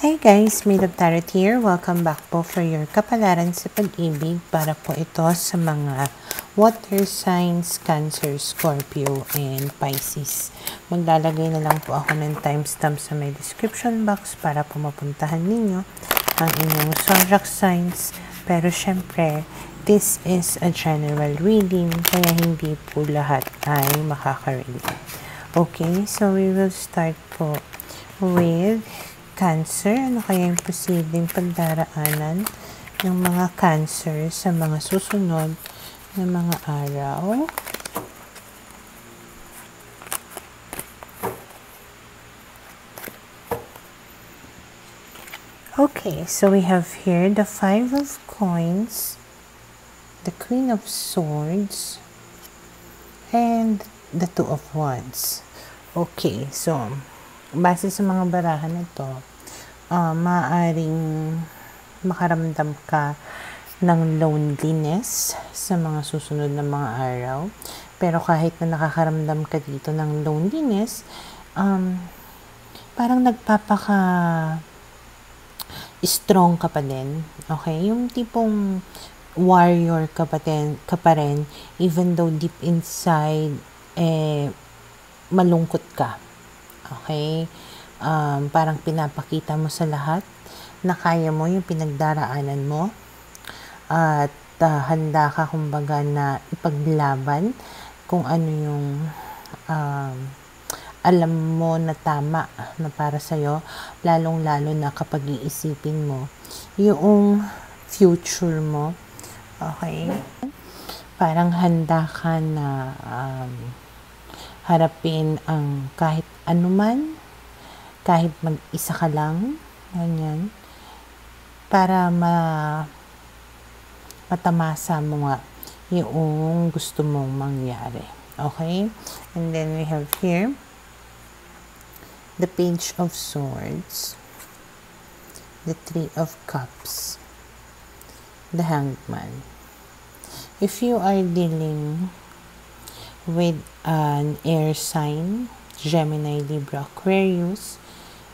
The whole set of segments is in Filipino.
Hey guys, Made of Tarot here. Welcome back po for your kapalaran sa pag-ibig para po ito sa mga water signs, Cancer, Scorpio, and Pisces. Maglalagay na lang po ako ng timestamp sa my description box para po mapuntahan ninyo ang inyong zodiac signs. Pero syempre, this is a general reading kaya hindi po lahat ay makaka-relate. Okay, so we will start po with Cancer, ano kaya yung posibleng pagdaraanan ng mga Cancer sa mga susunod na mga araw? Okay, so we have here the Five of Coins, the Queen of Swords, and the Two of Wands. Okay, so base sa mga barahan na to, uh, maaaring makaramdam ka ng loneliness sa mga susunod na mga araw. Pero kahit na nakakaramdam ka dito ng loneliness, um, parang nagpapaka strong ka pa din. Okay? Yung tipong warrior ka pa, din, ka pa rin, even though deep inside, eh, malungkot ka. Okay? Um, parang pinapakita mo sa lahat na kaya mo yung pinagdaraanan mo at uh, handa ka kumbaga na ipaglaban kung ano yung um, alam mo na tama na para sa'yo, lalong-lalo na kapag iisipin mo yung future mo. Okay? Parang handa ka na um, harapin ang kahit anuman kahit mag-isa ka lang, ganyan, para ma matamasa mo nga yung gusto mong mangyari. Okay? And then we have here the Page of Swords, the Three of Cups, the Hanged Man. If you are dealing with an air sign, Gemini, Libra, Aquarius,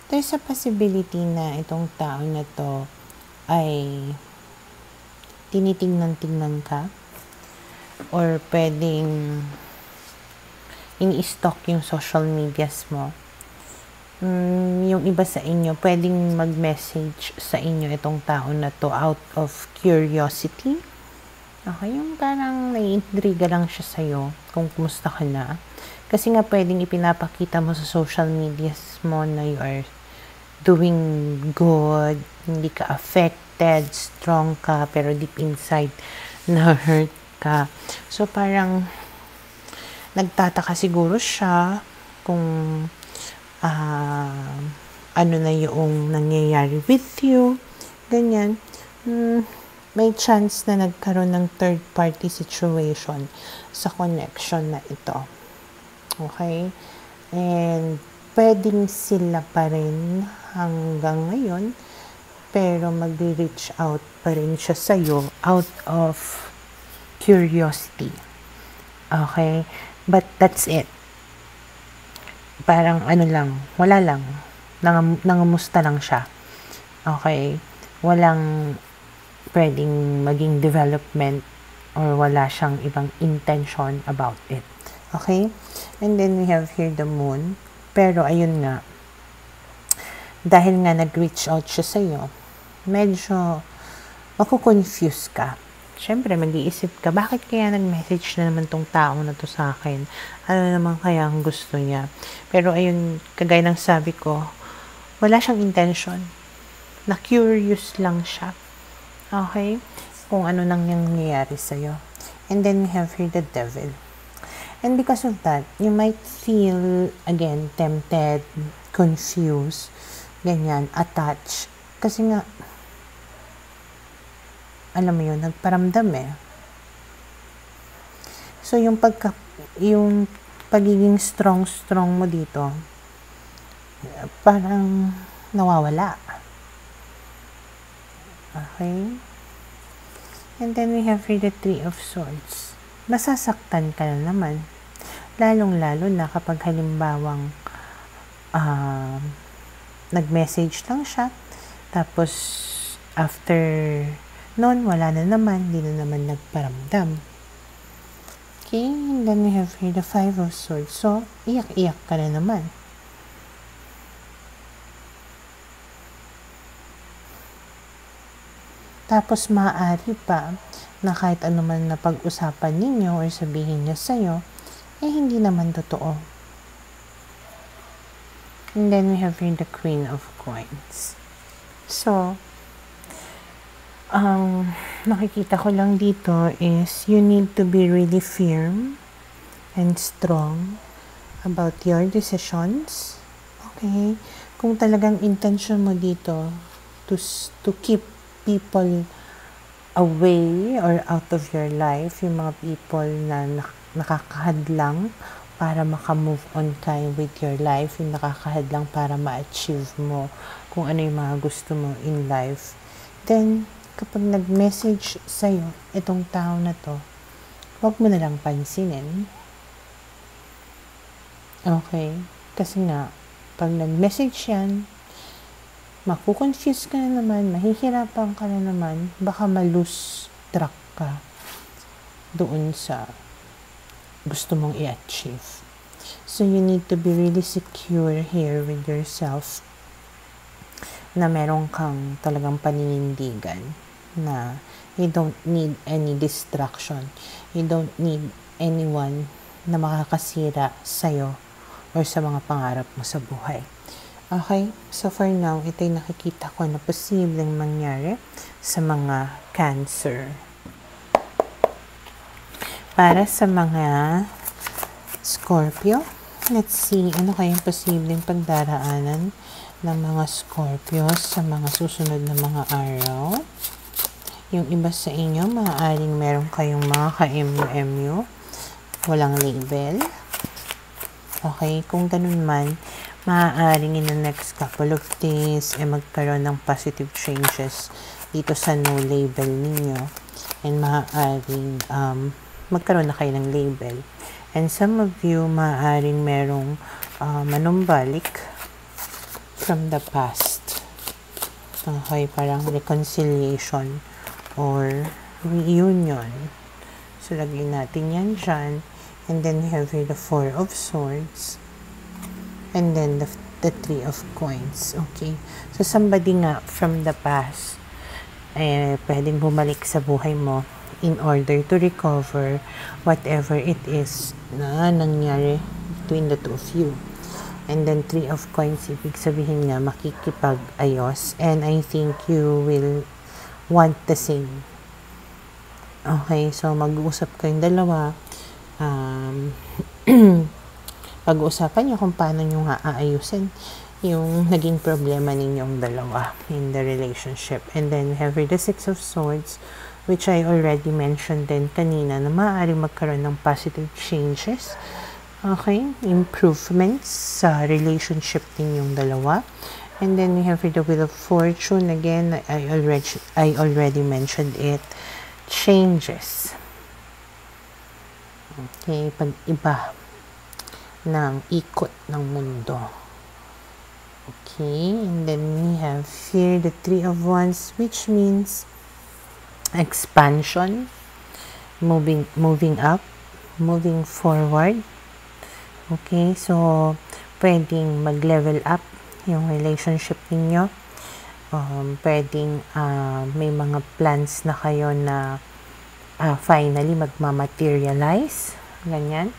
there's a possibility na itong tao na to ay tinitingnan-tingnan ka or pwedeng ini-stalk yung social medias mo. Mm, yung iba sa inyo, pwedeng mag-message sa inyo itong tao na to out of curiosity. Okay, yung parang naiintriga lang siya sa'yo kung kumusta ka na. Kasi nga pwedeng ipinapakita mo sa social medias mo na you are doing good, hindi ka affected, strong ka, pero deep inside, na-hurt ka. So, parang, nagtataka siguro siya kung uh, ano na yung nangyayari with you, ganyan. Hmm, may chance na nagkaroon ng third party situation sa connection na ito. Okay? And pwedeng sila pa rin hanggang ngayon, pero mag-reach out pa rin siya sa'yo out of curiosity. Okay? But that's it. Parang ano lang, wala lang. Nang, nangamusta lang siya. Okay? Walang pwedeng maging development or wala siyang ibang intention about it. Okay? And then we have here the moon. Pero ayun nga, dahil nga nag-reach out siya sa iyo, medyo makukonfuse ka. Siyempre, mag-iisip ka, bakit kaya nag-message na naman tong tao na to sa akin? Ano naman kaya ang gusto niya? Pero ayun, kagaya ng sabi ko, wala siyang intention. Na-curious lang siya. Okay? Kung ano nang nangyayari sa'yo. And then we have here the devil. And because of that, you might feel, again, tempted, confused, ganyan, attached. Kasi nga, alam mo yun, nagparamdam eh. So, yung pagka, yung pagiging strong-strong mo dito, parang nawawala. Okay? And then we have here the Three of Swords masasaktan ka na naman. Lalong-lalo na kapag halimbawang uh, nag-message lang siya, Tapos, after noon, wala na naman, hindi na naman nagparamdam. Okay, and then we have here the Five of Swords. So, iyak-iyak ka na naman. Tapos, maaari pa na kahit ano man na pag-usapan ninyo or sabihin niya sa'yo, eh hindi naman totoo. And then we have here the Queen of Coins. So, ang um, nakikita ko lang dito is you need to be really firm and strong about your decisions. Okay? Kung talagang intention mo dito to, to keep people away or out of your life, yung mga people na nakakahadlang para maka-move on ka with your life, yung nakakahadlang para ma-achieve mo kung ano yung mga gusto mo in life, then kapag nag-message sa'yo itong tao na to, huwag mo na lang pansinin. Okay? Kasi nga, pag nag-message yan, makukonfuse ka na naman, mahihirapan ka na naman, baka malose track ka doon sa gusto mong i-achieve. So, you need to be really secure here with yourself na meron kang talagang paninindigan na you don't need any distraction. You don't need anyone na makakasira sa'yo or sa mga pangarap mo sa buhay. Okay? So for now, ito nakikita ko na posibleng mangyari sa mga cancer. Para sa mga Scorpio, let's see ano kayong posibleng pagdaraanan ng mga Scorpio sa mga susunod na mga araw. Yung iba sa inyo, maaaring meron kayong mga ka-MU-MU. Walang label. Okay, kung ganun man, maaaring in the next couple of days, eh magkaroon ng positive changes dito sa no label ninyo. And maaaring um, magkaroon na kayo ng label. And some of you, maaaring merong uh, manumbalik from the past. Okay, parang reconciliation or reunion. So, lagyan natin yan dyan. And then we have the Four of Swords. And then the, the Three of Coins. Okay. So, somebody nga from the past, eh, pwedeng bumalik sa buhay mo in order to recover whatever it is na nangyari between the two of you. And then, three of coins, ibig sabihin nga, makikipag-ayos. And I think you will want the same. Okay, so mag-uusap kayong dalawa. Um, pag-uusapan niyo kung paano niyo nga aayusin yung naging problema ninyong dalawa in the relationship. And then we have the Six of Swords, which I already mentioned din kanina na maaaring magkaroon ng positive changes. Okay, improvements sa relationship ninyong dalawa. And then we have the Wheel of Fortune. Again, I already, I already mentioned it. Changes. Okay, pag-iba ng ikot ng mundo. Okay, and then we have here the Three of Wands, which means expansion, moving, moving up, moving forward. Okay, so pwedeng mag-level up yung relationship ninyo. Um, pwedeng uh, may mga plans na kayo na uh, finally magmamaterialize. Ganyan.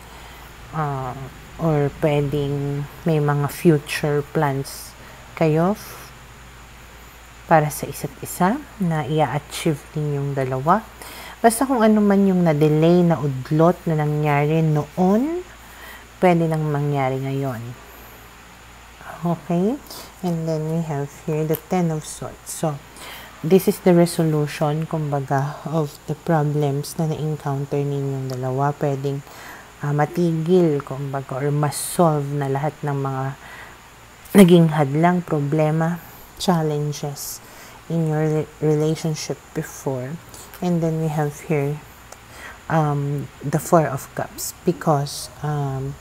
Uh, or pwedeng may mga future plans kayo para sa isa't isa na i-achieve ninyong dalawa. Basta kung ano man yung na-delay na udlot na nangyari noon, pwede nang mangyari ngayon. Okay? And then we have here the Ten of Swords. So, this is the resolution, kumbaga, of the problems na na-encounter ninyong dalawa. Pwedeng uh, matigil, kumbaga, or mas-solve na lahat ng mga naging hadlang, problema, challenges in your relationship before. And then we have here um, the Four of Cups because um,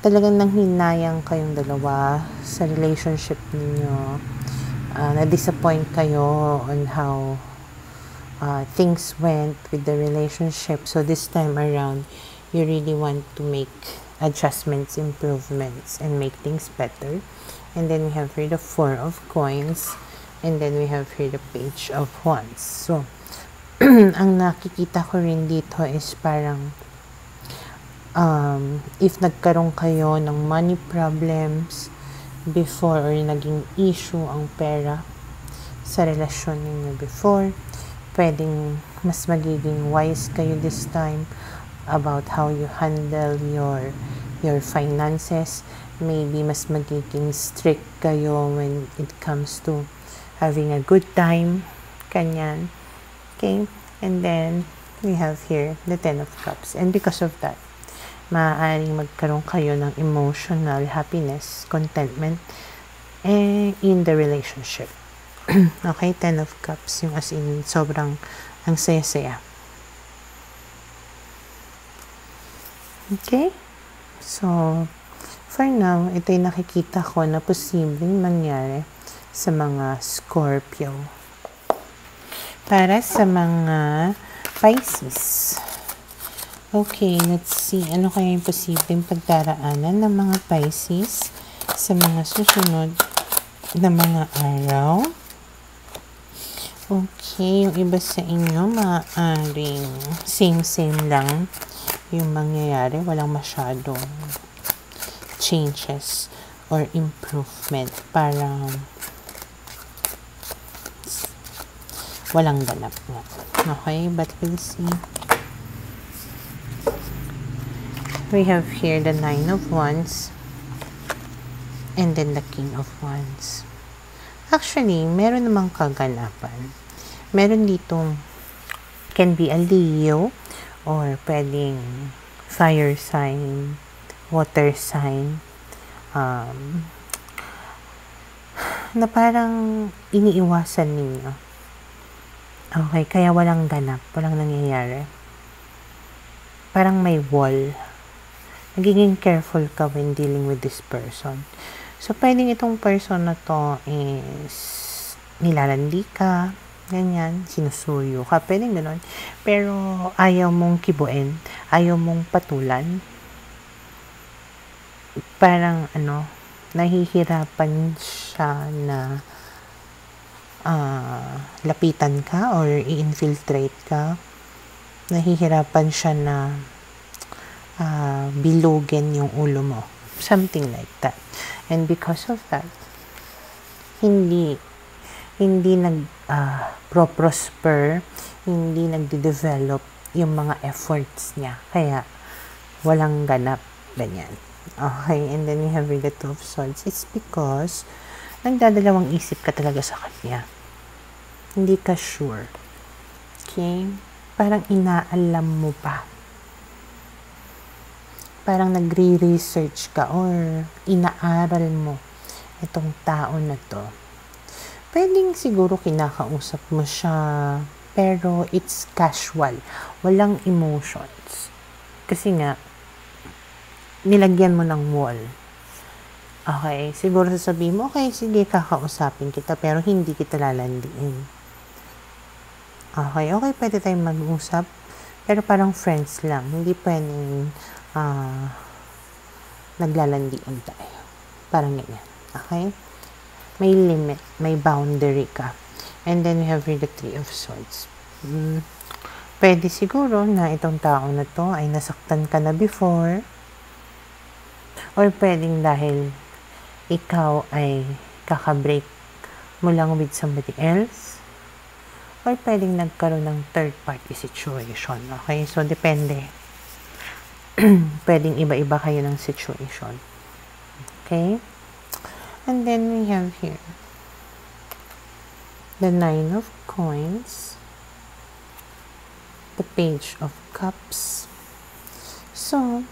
talagang nanghinayang kayong dalawa sa relationship ninyo. uh, na-disappoint kayo on how uh, things went with the relationship. So this time around, you really want to make adjustments, improvements, and make things better. And then we have here the Four of Coins. And then we have here the Page of Wands. So, ang nakikita ko rin dito is parang um, if nagkaroon kayo ng money problems before or naging issue ang pera sa relasyon ninyo before, pwedeng mas magiging wise kayo this time about how you handle your your finances. Maybe mas magiging strict kayo when it comes to having a good time. Kanyan. Okay? And then, we have here the Ten of Cups. And because of that, maaaring magkaroon kayo ng emotional happiness, contentment, eh, in the relationship. okay, Ten of Cups, yung as in sobrang ang saya-saya. Okay? So, for now, ito yung nakikita ko na posibleng mangyari sa mga Scorpio. Para sa mga Pisces. Okay, let's see. Ano kaya yung posibleng pagdaraanan ng mga Pisces sa mga susunod na mga araw? Okay, yung iba sa inyo, maaaring same-same lang yung mangyayari. Walang masyadong changes or improvement. Parang walang ganap nga. Okay, but we'll see. We have here the Nine of Wands and then the King of Wands. Actually, meron namang kaganapan. Meron ditong can be a Leo or pwedeng fire sign, water sign, um, na parang iniiwasan ninyo. Okay, kaya walang ganap, walang nangyayari. Parang may wall. Nagiging careful ka when dealing with this person. So, pwedeng itong person na to is nilalandi ka, ganyan, sinusuyo ka, pwedeng ganun. Pero, ayaw mong kibuin, ayaw mong patulan. Parang, ano, nahihirapan siya na uh, lapitan ka or i-infiltrate ka. Nahihirapan siya na uh, bilugin yung ulo mo. Something like that. And because of that, hindi hindi nag uh, pro-prosper, hindi nagde-develop yung mga efforts niya. Kaya walang ganap ganyan. Okay, and then we have the two of swords. It's because nagdadalawang isip ka talaga sa kanya. Hindi ka sure. Okay? Parang inaalam mo pa parang nagre-research ka or inaaral mo itong tao na to. Pwedeng siguro kinakausap mo siya, pero it's casual. Walang emotions. Kasi nga, nilagyan mo ng wall. Okay, siguro sasabihin mo, okay, sige, kakausapin kita, pero hindi kita lalandiin. Okay, okay, pwede tayong mag-usap, pero parang friends lang. Hindi pwedeng uh, naglalandian tayo. Parang ganyan. Okay? May limit, may boundary ka. And then we have the Three of Swords. Mm, pwede siguro na itong tao na to ay nasaktan ka na before. Or pwedeng dahil ikaw ay kakabreak mo lang with somebody else. Or pwedeng nagkaroon ng third party situation. Okay? So, depende pwedeng iba-iba kayo ng situation. Okay? And then we have here the Nine of Coins, the Page of Cups. So,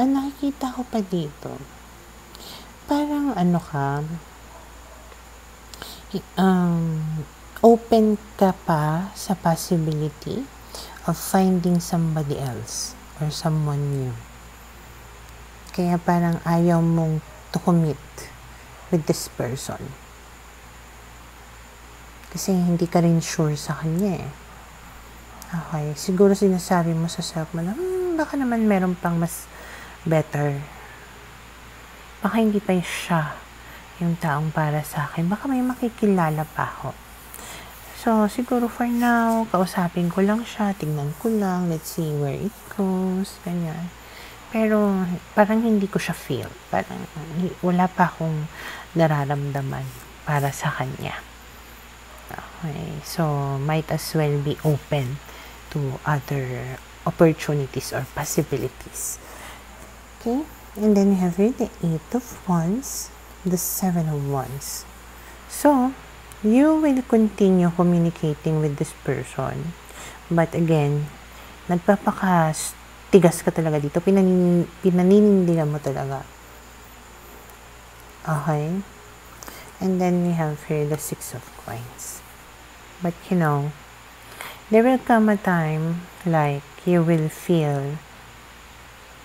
ang nakikita ko pa dito, parang ano ka, um, open ka pa sa possibility of finding somebody else or someone new. Kaya parang ayaw mong to commit with this person. Kasi hindi ka rin sure sa kanya eh. Okay. Siguro sinasabi mo sa self mo na, hmm, baka naman meron pang mas better. Baka hindi pa siya yung taong para sa akin. Baka may makikilala pa ako. So, siguro for now, kausapin ko lang siya, tingnan ko lang, let's see where it goes, ganyan. Pero, parang hindi ko siya feel. Parang, wala pa akong nararamdaman para sa kanya. Okay, so, might as well be open to other opportunities or possibilities. Okay? And then you have here the Eight of Wands, the Seven of Wands. So, you will continue communicating with this person. But again, nagpapaka-tigas ka talaga dito. Pinanin, pinaninindigan mo talaga. Okay? And then we have here the Six of Coins. But you know, there will come a time like you will feel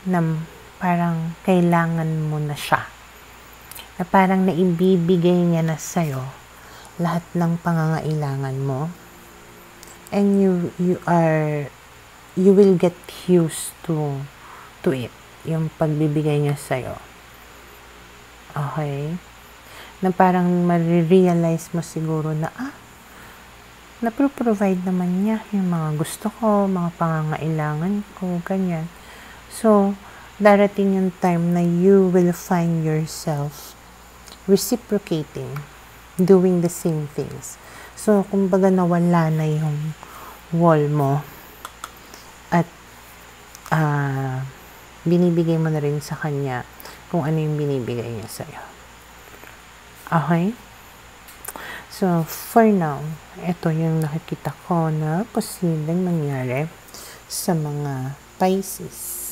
na parang kailangan mo na siya. Na parang naibibigay niya na sa'yo lahat ng pangangailangan mo. And you, you are, you will get used to, to it. Yung pagbibigay niya sa'yo. Okay? Na parang marirealize mo siguro na, ah, napro-provide naman niya yung mga gusto ko, mga pangangailangan ko, ganyan. So, darating yung time na you will find yourself reciprocating, doing the same things. So, kumbaga nawala na yung wall mo at uh, binibigay mo na rin sa kanya kung ano yung binibigay niya sa'yo. Okay? So, for now, ito yung nakikita ko na posibleng mangyari sa mga Pisces.